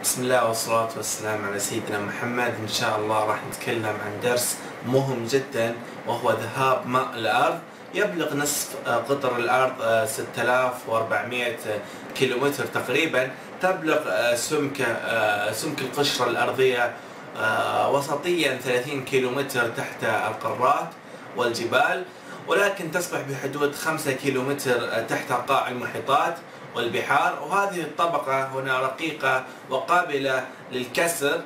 بسم الله والصلاة والسلام على سيدنا محمد. إن شاء الله راح نتكلم عن درس مهم جدا وهو ذهاب ماء الأرض. يبلغ نصف قطر الأرض 6400 كيلومتر تقريبا. تبلغ سمك سمك القشرة الأرضية وسطيا 30 كيلومتر تحت القارات والجبال. ولكن تصبح بحدود 5 كيلومتر تحت قاع المحيطات والبحار. وهذه الطبقة هنا رقيقة وقابلة للكسر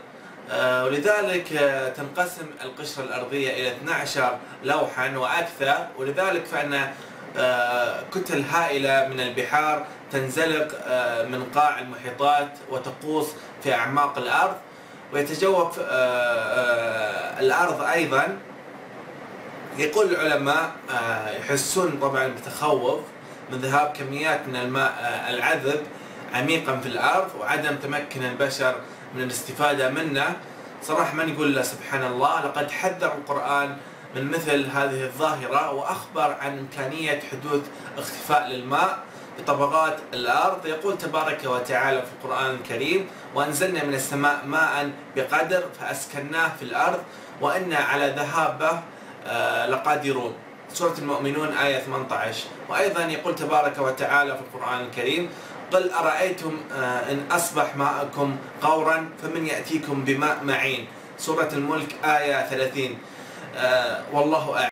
آه، ولذلك آه، تنقسم القشرة الأرضية إلى 12 لوحا وأكثر. ولذلك فإن آه، كتل هائلة من البحار تنزلق من قاع المحيطات وتقوص في أعماق الأرض. ويتجوف الأرض أيضا. يقول العلماء يحسون طبعا بتخوف من ذهاب كميات من الماء آه، العذب عميقا في الأرض وعدم تمكن البشر من الاستفادة منه. صراحة ما نقول له سبحان الله لقد حذر القرآن من مثل هذه الظاهرة وأخبر عن إمكانية حدوث اختفاء للماء بطبقات الأرض. يقول تبارك وتعالى في القرآن الكريم وأنزلنا من السماء ماء بقدر فأسكناه في الأرض وإنا على ذهابه آه، لقادرون. سورة المؤمنون آية 18 وأيضا يقول تبارك وتعالى في القرآن الكريم قل أرأيتم آه، إن أصبح ماءكم غورا فمن يأتيكم بماء معين. سورة الملك آية 30 والله أعلم.